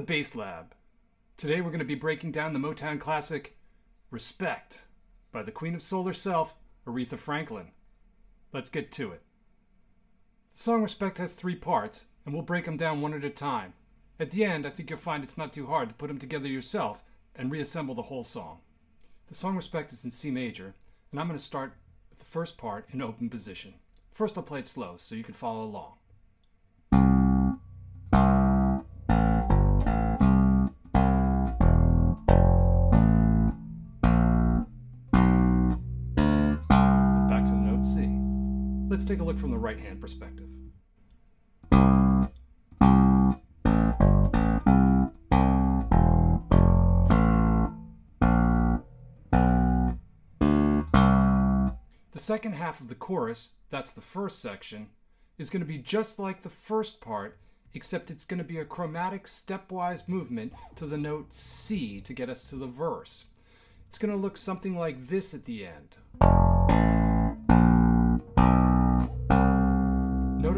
Bass Lab. Today we're going to be breaking down the Motown classic Respect by the Queen of Soul herself, Aretha Franklin. Let's get to it. The song Respect has three parts, and we'll break them down one at a time. At the end, I think you'll find it's not too hard to put them together yourself and reassemble the whole song. The song Respect is in C major, and I'm going to start with the first part in open position. First, I'll play it slow so you can follow along. Let's take a look from the right hand perspective. The second half of the chorus, that's the first section, is going to be just like the first part, except it's going to be a chromatic stepwise movement to the note C to get us to the verse. It's going to look something like this at the end.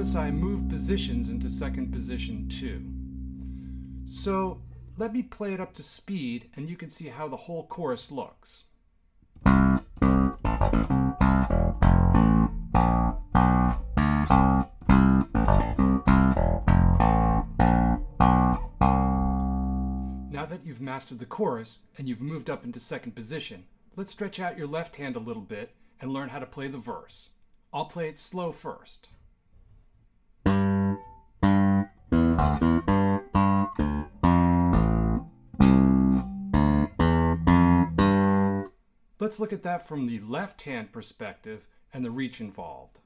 Notice I move positions into second position too. So let me play it up to speed and you can see how the whole chorus looks. Now that you've mastered the chorus and you've moved up into second position, let's stretch out your left hand a little bit and learn how to play the verse. I'll play it slow first. Let's look at that from the left hand perspective and the reach involved.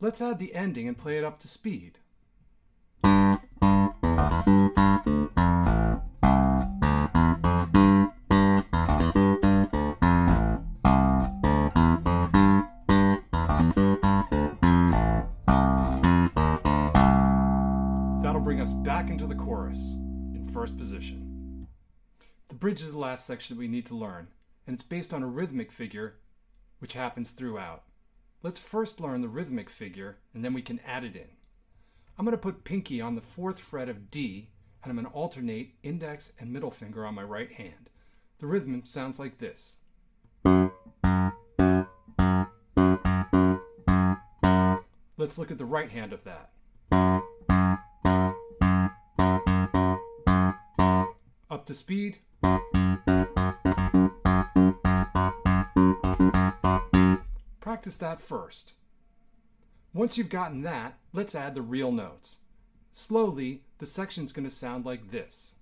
Let's add the ending and play it up to speed. Us back into the chorus in first position. The bridge is the last section we need to learn, and it's based on a rhythmic figure which happens throughout. Let's first learn the rhythmic figure and then we can add it in. I'm going to put pinky on the fourth fret of D and I'm going to alternate index and middle finger on my right hand. The rhythm sounds like this. Let's look at the right hand of that. To speed. Practice that first. Once you've gotten that, let's add the real notes. Slowly, the section's going to sound like this.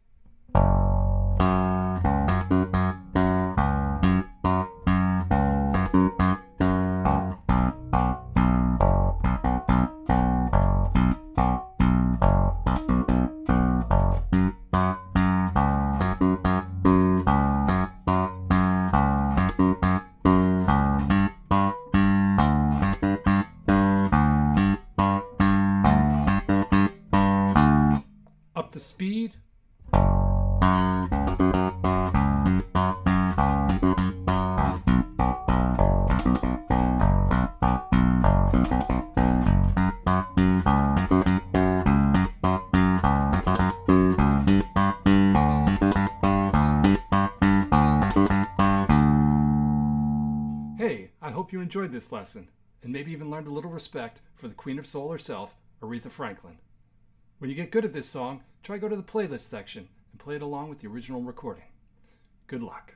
Speed. Hey, I hope you enjoyed this lesson and maybe even learned a little respect for the Queen of Soul herself, Aretha Franklin. When you get good at this song, try go to the playlist section and play it along with the original recording. Good luck.